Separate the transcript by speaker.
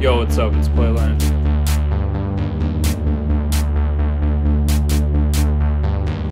Speaker 1: Yo, what's up? It's Playland.